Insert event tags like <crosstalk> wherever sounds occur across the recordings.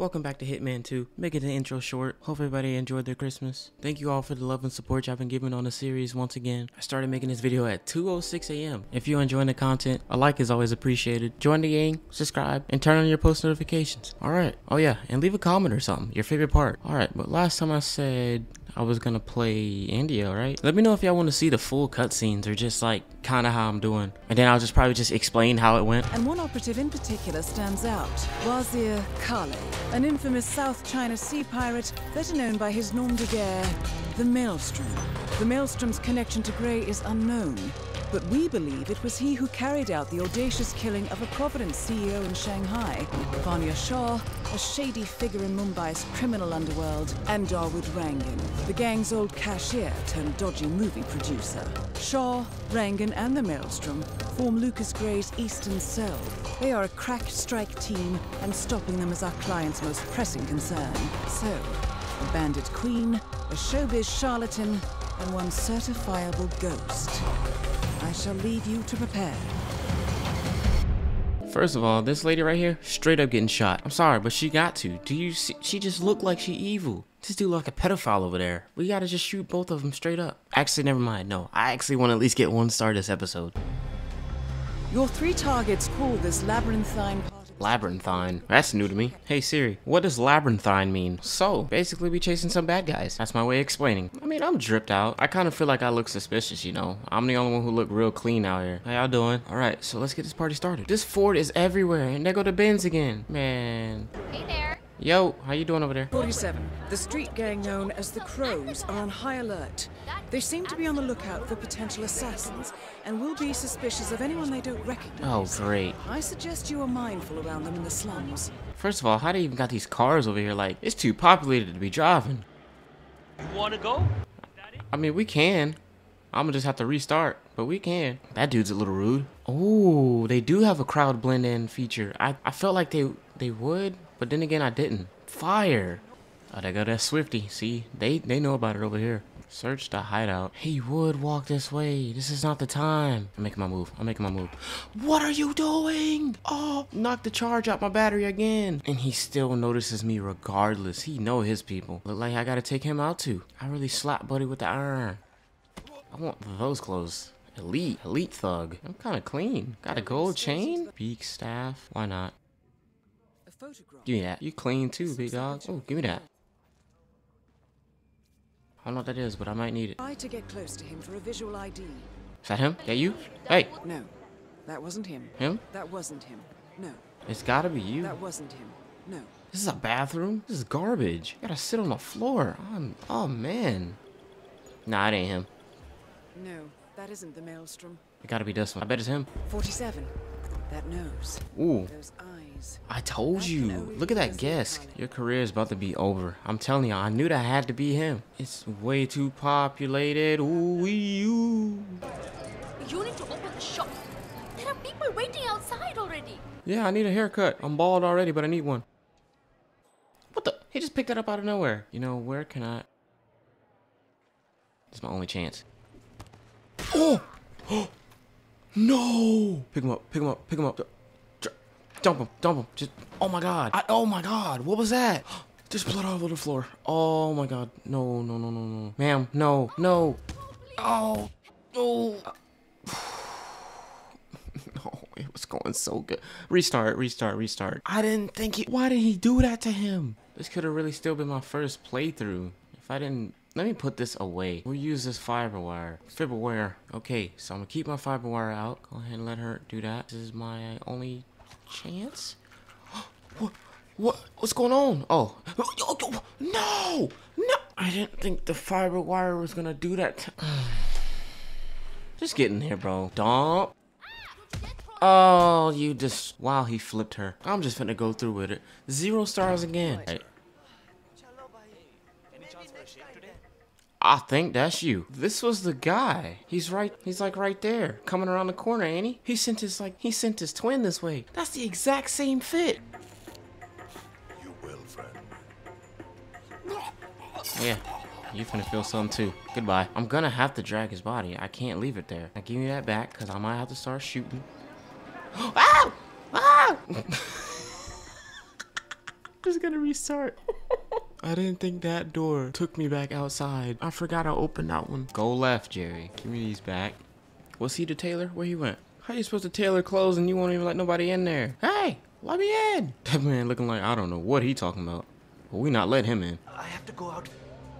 welcome back to Hitman 2. Making the intro short. Hope everybody enjoyed their Christmas. Thank you all for the love and support y'all been giving on the series once again. I started making this video at 2.06 a.m. If you're enjoying the content, a like is always appreciated. Join the gang, subscribe, and turn on your post notifications. Alright. Oh yeah, and leave a comment or something. Your favorite part. Alright, but last time I said I was gonna play India, right? Let me know if y'all want to see the full cutscenes or just like kind of how I'm doing. And then I'll just probably just explain how it went. And one operative in particular stands out Wazir Kale, an infamous South China sea pirate better known by his nom de guerre, the Maelstrom. The Maelstrom's connection to Grey is unknown, but we believe it was he who carried out the audacious killing of a Providence CEO in Shanghai, Vanya Shah, a shady figure in Mumbai's criminal underworld, and Dawood Rangan, the gang's old cashier turned dodgy movie producer. Shah, Rangan, and the Maelstrom form Lucas Grey's Eastern Cell. They are a crack strike team, and stopping them is our client's most pressing concern. So, a bandit queen, a showbiz charlatan, and one certifiable ghost. I shall leave you to prepare. First of all, this lady right here, straight up getting shot. I'm sorry, but she got to. Do you see? She just looked like she evil. This dude like a pedophile over there. We gotta just shoot both of them straight up. Actually, never mind. No, I actually want to at least get one star this episode. Your three targets call this labyrinthine Labyrinthine. That's new to me. Hey Siri, what does labyrinthine mean? So, basically we chasing some bad guys. That's my way of explaining. I mean, I'm dripped out. I kind of feel like I look suspicious, you know? I'm the only one who look real clean out here. How y'all doing? Alright, so let's get this party started. This Ford is everywhere, and there go the Benz again. Man. Hey there. Yo, how you doing over there? 47. The street gang known as the Crows are on high alert. They seem to be on the lookout for potential assassins and will be suspicious of anyone they don't recognize. Oh, great. I suggest you are mindful around them in the slums. First of all, how do you even got these cars over here? Like, it's too populated to be driving. You wanna go? I mean, we can. I'm gonna just have to restart, but we can. That dude's a little rude. Oh, they do have a crowd blend in feature. I, I felt like they they would, but then again, I didn't. Fire. Oh, they got that Swifty. See, they they know about it over here. Search the hideout. He would walk this way. This is not the time. I'm making my move. I'm making my move. What are you doing? Oh, knocked the charge out my battery again. And he still notices me regardless. He know his people. Look like I gotta take him out too. I really slapped Buddy with the iron. I want those clothes. Elite, elite thug. I'm kind of clean. Got a gold chain, beak staff. Why not? Give me that. You clean too, big dog. Oh, give me that. I don't know what that is, but I might need it. Try to get close to him for a visual ID. Is that him? That you? Hey, No, that wasn't him. him? That wasn't him. No, It's gotta be you. that wasn't him. No. This is a bathroom. This is garbage. You gotta sit on the floor. I'm, oh man. Nah, it ain't him. No, that isn't the Maelstrom. It gotta be this one. I bet it's him. 47. That nose. Ooh. I told you. Look at that guest. Your career is about to be over. I'm telling you, I knew that had to be him. It's way too populated. Ooh, wee, ooh. You need to open the shop. There are people waiting outside already. Yeah, I need a haircut. I'm bald already, but I need one. What the? He just picked that up out of nowhere. You know, where can I? It's my only chance. Oh, Oh! <gasps> no! Pick him up, pick him up, pick him up. Dump him, dump him. Just, oh my god. I, oh my god, what was that? <gasps> There's blood all over the floor. Oh my god. No, no, no, no, no. Ma'am, no, no. Oh, oh. <sighs> No, it was going so good. Restart, restart, restart. I didn't think he. Why did he do that to him? This could have really still been my first playthrough. If I didn't. Let me put this away. We'll use this fiber wire. Fiber wire. Okay, so I'm gonna keep my fiber wire out. Go ahead and let her do that. This is my only chance. <gasps> what? What? What's going on? Oh. <gasps> No! No! I didn't think the fiber wire was gonna do that. <sighs> Just get in here, bro. Dump. Ah. Oh, you just. Wow, he flipped her. I'm just finna go through with it. Zero stars again. Hey. I think that's you. This was the guy. He's right. He's like right there, coming around the corner, ain't he? He sent his like he sent his twin this way. That's the exact same fit. You will, friend. Yeah, you finna feel something too. Goodbye. I'm gonna have to drag his body. I can't leave it there. Now give me that back, cause I might have to start shooting. Ow! <gasps> Ow! Ah! Ah! <laughs> <laughs> just gonna restart. I didn't think that door took me back outside. I forgot I opened that one. Go left, Jerry. Give me these back. Was he the tailor? Where he went? How you supposed to tailor clothes and you won't even let nobody in there? Hey, let me in. <laughs> That man looking like I don't know what he talking about. But we not let him in. I have to go out.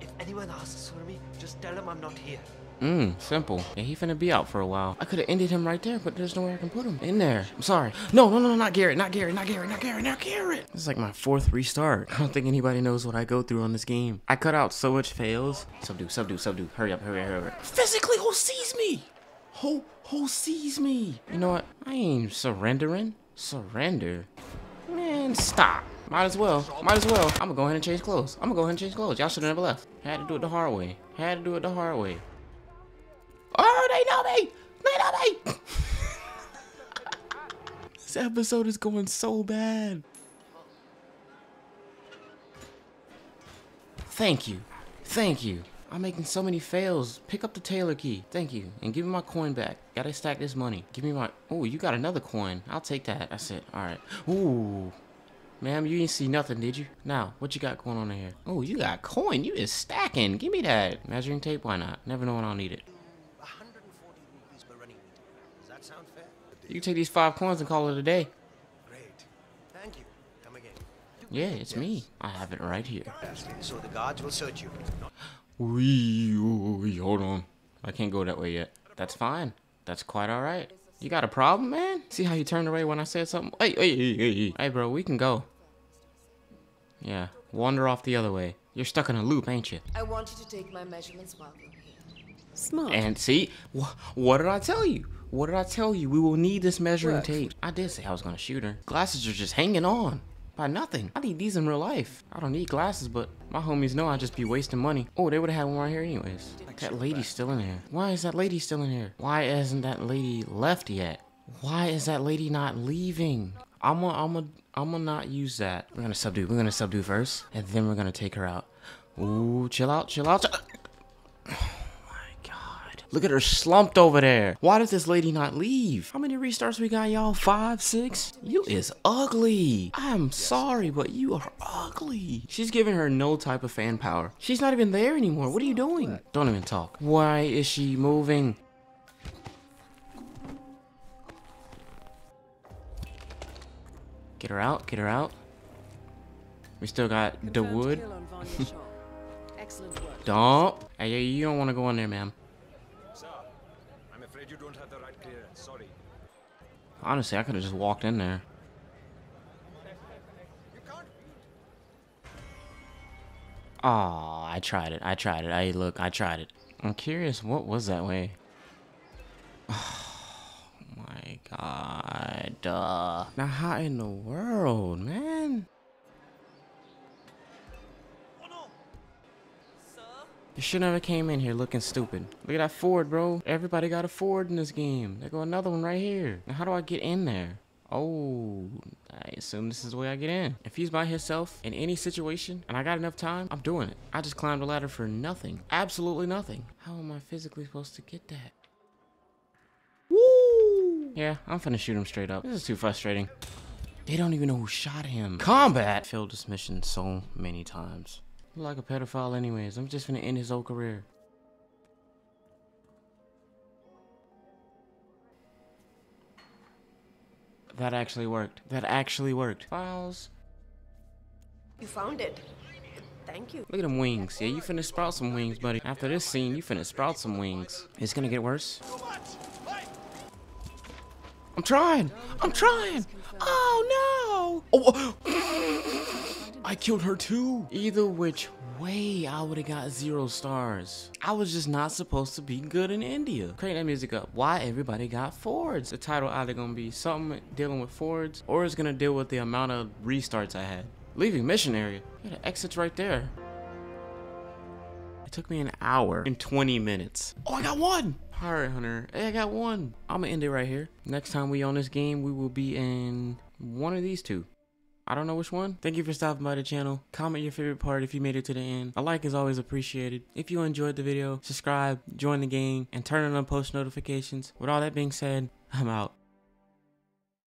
If anyone asks for me, just tell them I'm not here. Mmm, simple. Yeah, he finna be out for a while. I could have ended him right there, but there's nowhere I can put him. In there. I'm sorry. No, no, no, not Garrett, not Garrett, not Garrett, not Garrett, not Garrett. This is like my fourth restart. I don't think anybody knows what I go through on this game. I cut out so much fails. Subdue, subdue, subdue. Hurry up, hurry up, hurry up. Physically, who sees me? Who, who sees me? You know what? I ain't surrendering. Surrender? Man, stop. Might as well. Might as well. I'm gonna go ahead and change clothes. I'm gonna go ahead and change clothes. Y'all should have never left. Had to do it the hard way. Had to do it the hard way. They know me! They know me! <laughs> this episode is going so bad. Thank you. Thank you. I'm making so many fails. Pick up the tailor key. Thank you. And give me my coin back. Gotta stack this money. Give me my... Oh, you got another coin. I'll take that. That's it. All right. Ooh. Ma'am, you didn't see nothing, did you? Now, what you got going on in here? Oh, you got coin. You is stacking. Give me that. Measuring tape? Why not? Never know when I'll need it. You can take these five coins and call it a day. Great. Thank you. Come again. Yeah, it's me. I have it right here. So the guards will search you. Wee, wee, hold on. I can't go that way yet. That's fine. That's quite all right. You got a problem, man? See how you turned away when I said something? Hey, hey, hey, hey, hey. Hey, bro, we can go. Yeah, wander off the other way. You're stuck in a loop, ain't you? I want you to take my measurements while you're here. Smart. And see, wh what did I tell you? What did I tell you? We will need this measuring Work. tape. I did say I was gonna shoot her. Glasses are just hanging on by nothing. I need these in real life. I don't need glasses, but my homies know I'd just be wasting money. Oh, they would have had one right here anyways. That lady's still in here. Why is that lady still in here? Why hasn't that lady left yet? Why is that lady not leaving? I'm gonna, I'm gonna, I'm gonna not use that. We're gonna subdue. We're gonna subdue first, and then we're gonna take her out. Ooh, chill out, chill out. chill- God. Look at her slumped over there. Why does this lady not leave? How many restarts we got, y'all? Five, six? You is ugly. I'm sorry, but you are ugly. She's giving her no type of fan power. She's not even there anymore. What are you doing? Don't even talk. Why is she moving? Get her out, get her out. We still got the wood. kill on Vanya Shah. <laughs> Excellent. Don't. Hey, hey, you don't want to go in there, ma'am. Sir, I'm afraid you don't have the right clearance. Sorry. Honestly, I could have just walked in there. Oh, I tried it. I tried it. I look, I tried it. I'm curious, what was that way? <sighs> Oh my god. Uh, now, how in the world, man? You should never came in here looking stupid. Look at that Ford, bro. Everybody got a Ford in this game. There go another one right here. Now, how do I get in there? Oh, I assume this is the way I get in. If he's by himself in any situation and I got enough time, I'm doing it. I just climbed a ladder for nothing. Absolutely nothing. How am I physically supposed to get that? Woo! Yeah, I'm finna shoot him straight up. This is too frustrating. They don't even know who shot him. Combat! Failed this mission so many times. Look like a pedophile anyways. I'm just gonna end his whole career. That actually worked. That actually worked. Files. You found it. Thank you. Look at them wings. Yeah, you finna sprout some wings, buddy. After this scene, you finna sprout some wings. It's gonna get worse. I'm trying. I'm trying. Oh no. Oh, <laughs> I killed her too. Either which way, I would have got zero stars. I was just not supposed to be good in India. Crank that music up. Why everybody got Fords? The title either gonna be something dealing with Fords, or it's gonna deal with the amount of restarts I had. Leaving mission area. Yeah, the exit's right there. It took me an hour and 20 minutes. Oh, I got one! Pirate Hunter. Hey, I got one. I'm gonna end it right here. Next time we on this game, we will be in one of these two. I don't know which one. Thank you for stopping by the channel. Comment your favorite part if you made it to the end. A like is always appreciated. If you enjoyed the video, subscribe, join the gang, and turn on post notifications. With all that being said, I'm out.